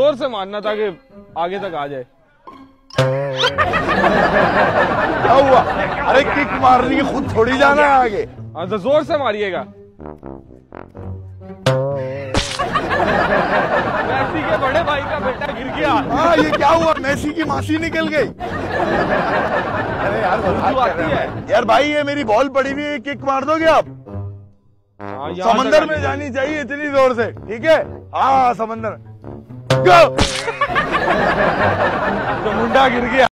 ज़ोर से मारना ताकि आगे तक आ जाए। क्या हुआ? अरे किक मारनी है खुद थोड़ी जाना है आगे। हाँ तो ज़ोर से मारिएगा। मैसी के बड़े भाई का बेटा गिर गया। हाँ ये क्या हुआ? मैसी की मासी निकल गई। अरे यार रहे हैं। यार भाई ये मेरी बॉल पड़ी हुई है किक मार दोगे आप? हाँ, समंदर में जानी चाहिए इतनी ज़ोर से ठीक है? हाँ समंदर। गो तो मुंडा गिर गया।